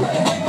I'm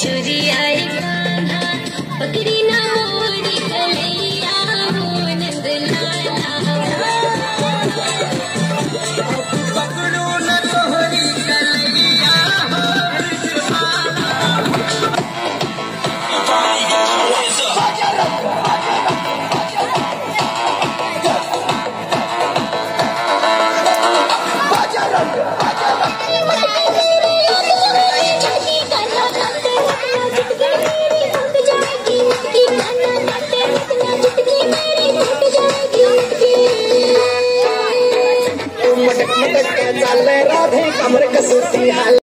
छुरी आई। पकड़ी que